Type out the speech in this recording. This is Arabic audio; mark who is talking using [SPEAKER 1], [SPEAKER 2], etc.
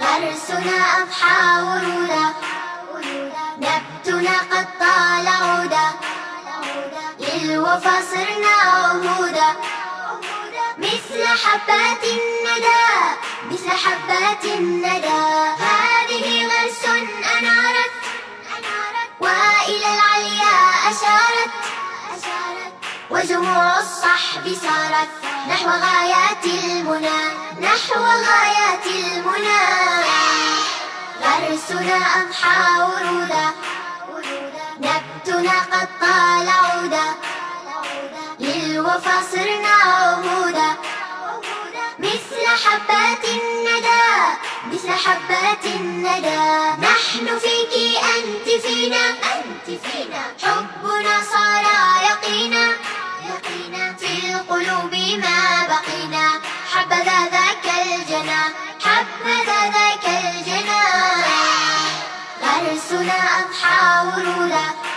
[SPEAKER 1] غرسنا أضحى ورودا نبتنا قد طال عودا للوفا صرنا عهودا. مثل حبات الندى. مثل حبات الندى. هذه غرس أنارت. وإلى العليا أشارت. وجموع الصحب سارت نحو غايات المنى. نحو غايات غرسنا أضحى ورودا نبتنا قد طال عودا. للوفا صرنا عهودا مثل حبات الندى. مثل حبات الندى. نحن فيك غرسنا